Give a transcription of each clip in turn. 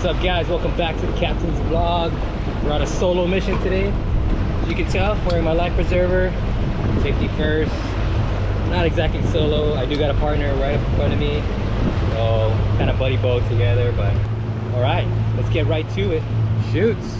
What's up guys? Welcome back to the Captain's Vlog. We're on a solo mission today. As you can tell, wearing my life preserver, safety first. Not exactly solo. I do got a partner right up in front of me. So kind of buddy boat together, but all right, let's get right to it. Shoots.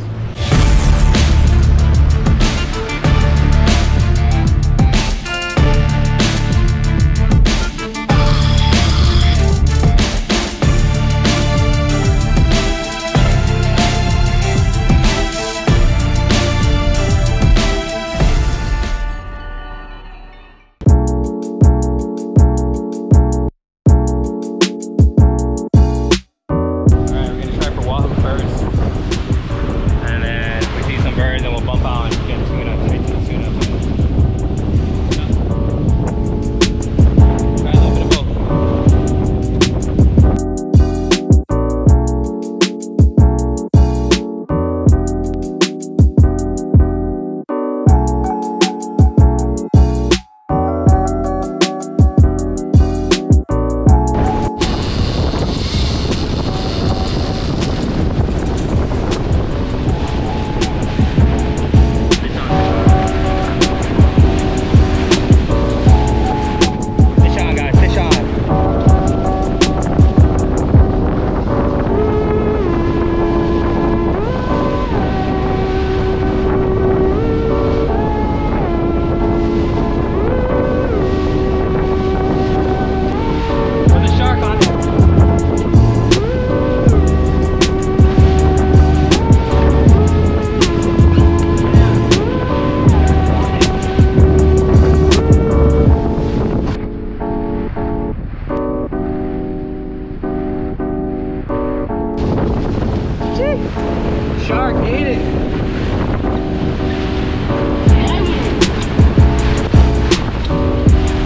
Shark ate it.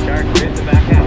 Shark bit the back out.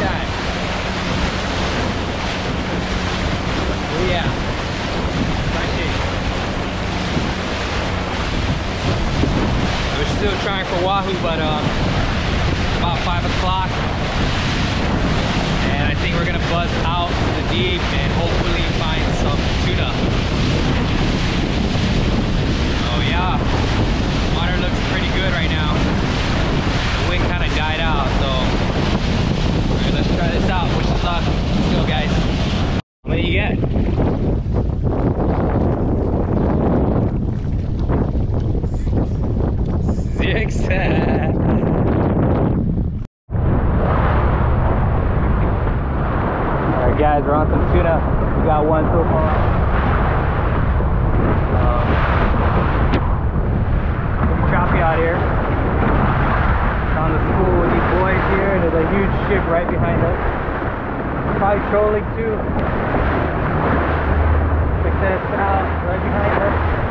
Time. Oh yeah. We're still trying for Wahoo, but um, about five o'clock, and I think we're gonna buzz out to the deep and hopefully find some tuna. Oh yeah, water looks pretty good right now. The wind kind of died out, so alright, let's try this out. Wish us luck. Let's go, guys. What do you get? Six. Alright guys, we're on some tuna. We got one so far. Um, choppy out here. Found the school with these boys here, and there's a huge ship right behind us. Probably trolling too. Check this out, right behind us.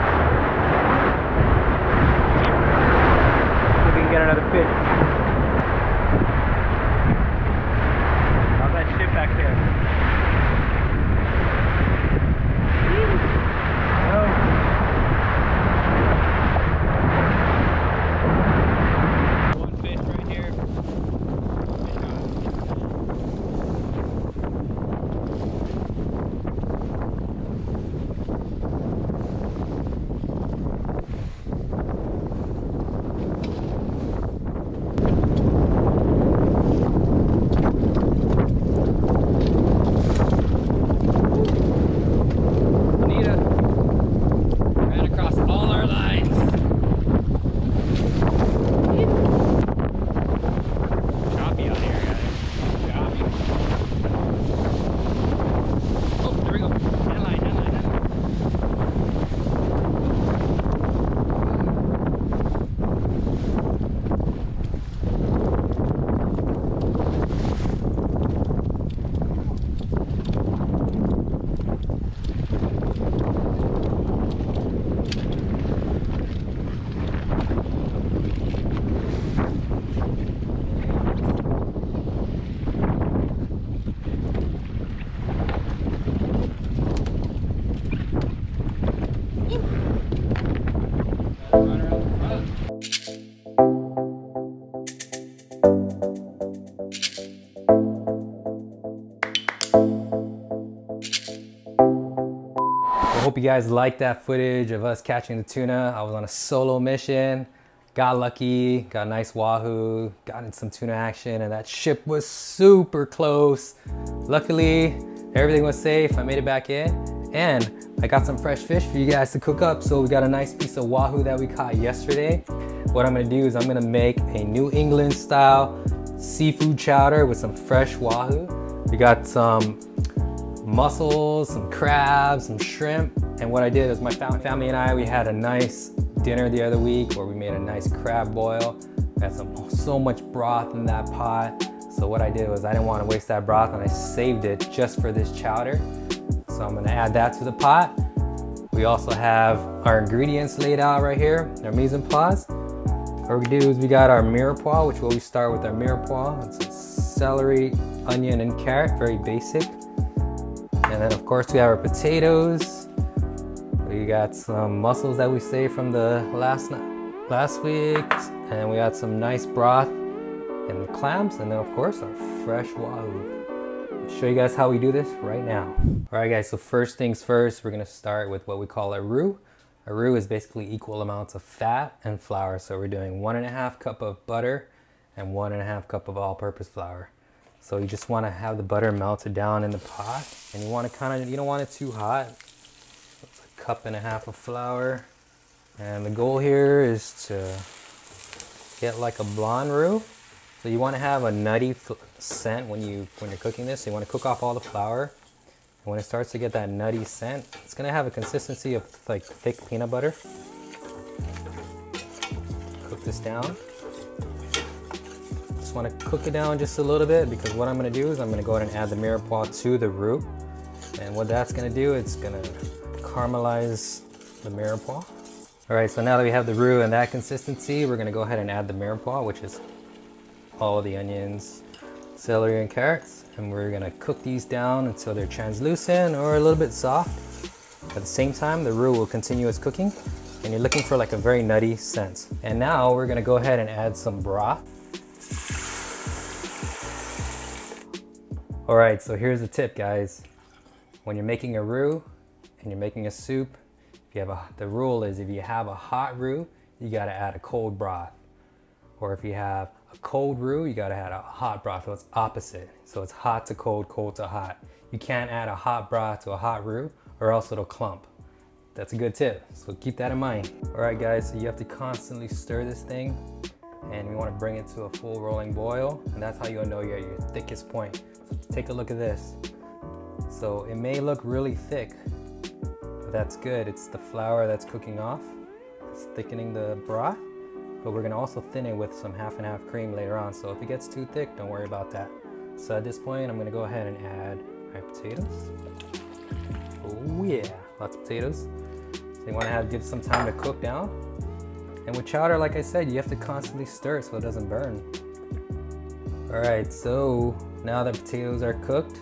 Hope you guys liked that footage of us catching the tuna. I was on a solo mission, got lucky, got a nice wahoo, got in some tuna action, and that ship was super close. Luckily, everything was safe. I made it back in, and I got some fresh fish for you guys to cook up. So we got a nice piece of wahoo that we caught yesterday. What I'm gonna do is I'm gonna make a New England style seafood chowder with some fresh wahoo. We got some mussels, some crabs, some shrimp. And what I did is my fam- family and I, we had a nice dinner the other week where we made a nice crab boil. We had some, so much broth in that pot. So what I did was I didn't want to waste that broth and I saved it just for this chowder. So I'm gonna add that to the pot. We also have our ingredients laid out right here, our mise en place. What we do is we got our mirepoix, which will we start with our mirepoix. It's celery, onion, and carrot, very basic. And then of course we have our potatoes. We got some mussels that we saved from the last last week, and we got some nice broth and clams, and then of course our fresh wahoo. I'll show you guys how we do this right now. All right, guys. So first things first, we're gonna start with what we call a roux. A roux is basically equal amounts of fat and flour. So we're doing one and a half cup of butter and one and a half cup of all-purpose flour. So you just want to have the butter melted down in the pot and you want to kind of, you don't want it too hot. It's a cup and a half of flour. And the goal here is to get like a blonde roux. So you want to have a nutty scent when, you, when you're cooking this. So you want to cook off all the flour. And when it starts to get that nutty scent, it's going to have a consistency of like thick peanut butter. Cook this down to cook it down just a little bit because what I'm going to do is I'm going to go ahead and add the mirepoix to the roux. And what that's going to do, it's going to caramelize the mirepoix. All right, so now that we have the roux in that consistency, we're going to go ahead and add the mirepoix, which is all the onions, celery, and carrots. And we're going to cook these down until they're translucent or a little bit soft. At the same time, the roux will continue its cooking and you're looking for like a very nutty scent. And now we're gonna go ahead and add some broth. All right, so here's the tip, guys. When you're making a roux and you're making a soup, if you have a, the rule is if you have a hot roux, you gotta add a cold broth. Or if you have a cold roux, you gotta add a hot broth, so it's opposite. So it's hot to cold, cold to hot. You can't add a hot broth to a hot roux or else it'll clump. That's a good tip, so keep that in mind. All right guys, so you have to constantly stir this thing and you wanna bring it to a full rolling boil and that's how you'll know you're at your thickest point. Take a look at this. So it may look really thick, but that's good. It's the flour that's cooking off. It's thickening the broth, but we're gonna also thin it with some half and half cream later on. So if it gets too thick, don't worry about that. So at this point, I'm gonna go ahead and add my potatoes. Oh yeah, lots of potatoes. So you wanna have give some time to cook down. And with chowder, like I said, you have to constantly stir so it doesn't burn. All right, so now the potatoes are cooked,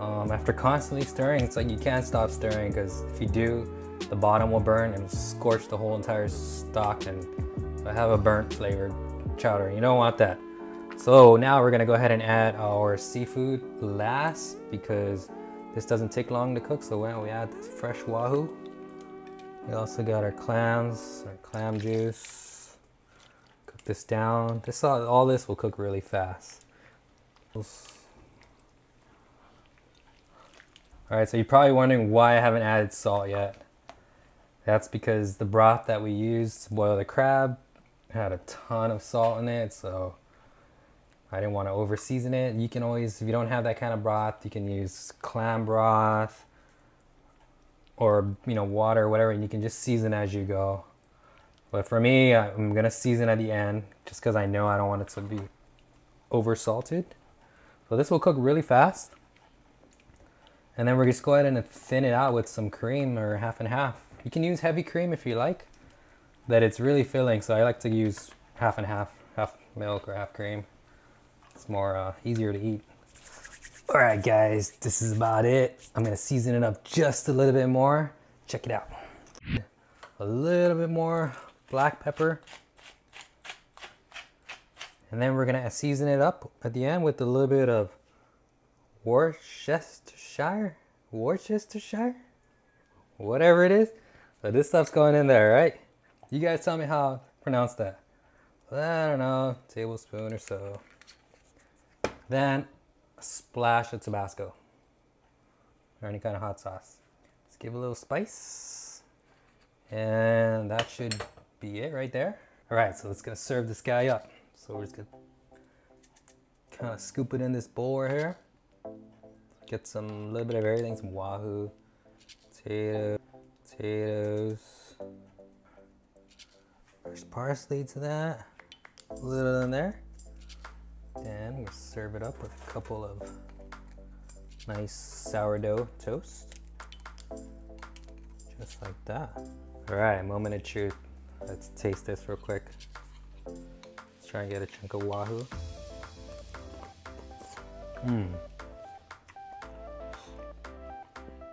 um, after constantly stirring, it's like you can't stop stirring because if you do, the bottom will burn and scorch the whole entire stock and I have a burnt flavored chowder. You don't want that. So now we're gonna go ahead and add our seafood last because this doesn't take long to cook. So when we add this fresh wahoo, we also got our clams, our clam juice. Cook this down. This all, all this will cook really fast. All right, so you're probably wondering why I haven't added salt yet. That's because the broth that we used to boil the crab had a ton of salt in it, so I didn't want to over season it. You can always, if you don't have that kind of broth, you can use clam broth or, you know, water, whatever, and you can just season as you go. But for me, I'm gonna season at the end just because I know I don't want it to be over salted. This will cook really fast. And then we're just go ahead and thin it out with some cream or half and half. You can use heavy cream if you like, but it's really filling. So I like to use half and half, half milk or half cream. It's more uh, easier to eat. All right, guys, this is about it. I'm gonna season it up just a little bit more. Check it out. A little bit more black pepper. And then we're gonna season it up at the end with a little bit of Worcestershire, Worcestershire, whatever it is. So this stuff's going in there, right? You guys tell me how to pronounce that. I don't know, tablespoon or so. Then a splash of Tabasco or any kind of hot sauce. Let's give a little spice. And that should be it right there. All right, so let's gonna serve this guy up. So we're just gonna kind of scoop it in this bowl right here. Get some little bit of everything, some wahoo, potato, potatoes. There's parsley to that, a little in there. And we'll serve it up with a couple of nice sourdough toast. Just like that. All right, moment of truth. Let's taste this real quick. Try and get a chunk of wahoo. Mmm.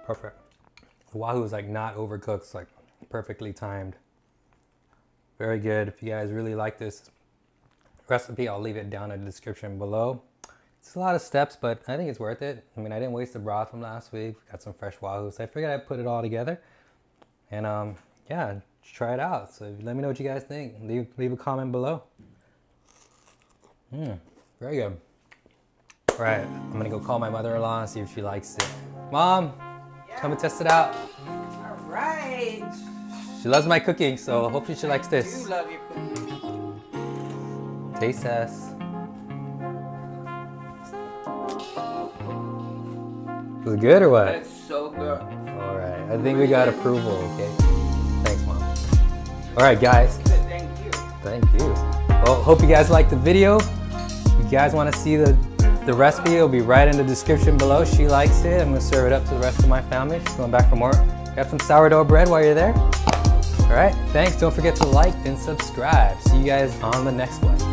Perfect. Wahoo is like not overcooked, it's like perfectly timed. Very good. If you guys really like this recipe, I'll leave it down in the description below. It's a lot of steps, but I think it's worth it. I mean, I didn't waste the broth from last week. Got some fresh wahoo, so I figured I'd put it all together. And um, yeah, try it out. So let me know what you guys think. Leave, leave a comment below. Mmm, very good. All right, I'm gonna go call my mother-in-law and see if she likes it. Mom, yeah. come and test it out. All right. She loves my cooking, so hopefully she likes this. I do love your cooking. Taste test. Was it good or what? It's so good. All right, I think we got approval, okay? Thanks, Mom. All right, guys. Thank you. Thank you. Well, hope you guys liked the video. You guys want to see the, the recipe, it'll be right in the description below. She likes it. I'm going to serve it up to the rest of my family. She's going back for more. Got some sourdough bread while you're there. All right, thanks. Don't forget to like and subscribe. See you guys on the next one.